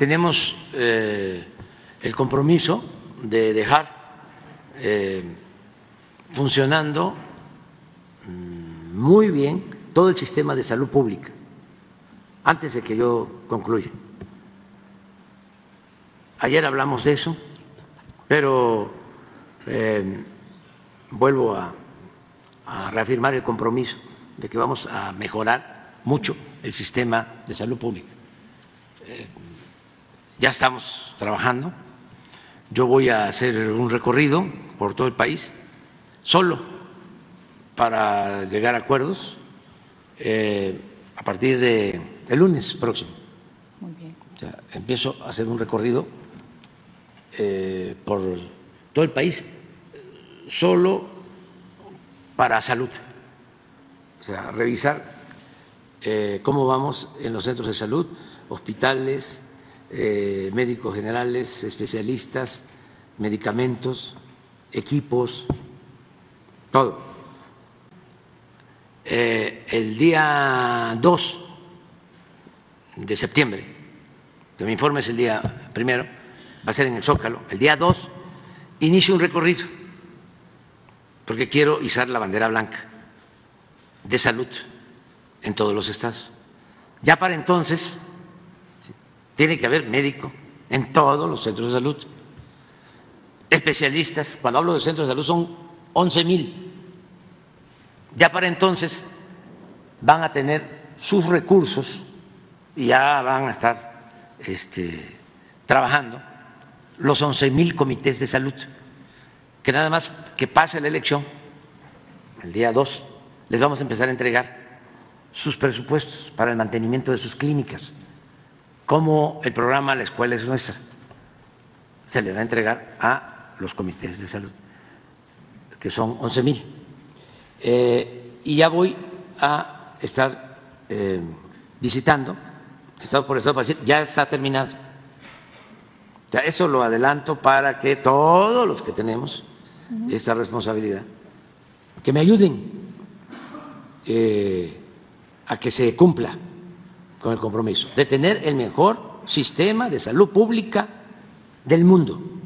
tenemos eh, el compromiso de dejar eh, funcionando mm, muy bien todo el sistema de salud pública antes de que yo concluya. Ayer hablamos de eso, pero eh, vuelvo a, reafirmar el compromiso de que vamos a mejorar mucho el sistema de salud pública. Eh, ya estamos trabajando. Yo voy a hacer un recorrido por todo el país, solo para llegar a acuerdos eh, a partir de el lunes próximo. Muy bien. O sea, empiezo a hacer un recorrido eh, por todo el país, solo para salud. O sea, revisar eh, cómo vamos en los centros de salud, hospitales, eh, médicos generales, especialistas, medicamentos, equipos, todo. Eh, el día 2 de septiembre, que mi informe es el día primero, va a ser en el Zócalo, el día 2 inicio un recorrido, porque quiero izar la bandera blanca de salud en todos los estados. Ya para entonces tiene que haber médico en todos los centros de salud, especialistas, cuando hablo de centros de salud son 11 mil. Ya para entonces van a tener sus recursos y ya van a estar este, trabajando los 11 mil comités de salud, que nada más que pase la elección, el día 2, les vamos a empezar a entregar sus presupuestos para el mantenimiento de sus clínicas, como el programa La Escuela es Nuestra. Se le va a entregar a los comités de salud, que son 11 mil. Eh, y ya voy a estar eh, visitando, estado por estado, ya está terminado. Eso lo adelanto para que todos los que tenemos esta responsabilidad, que me ayuden eh, a que se cumpla con el compromiso de tener el mejor sistema de salud pública del mundo.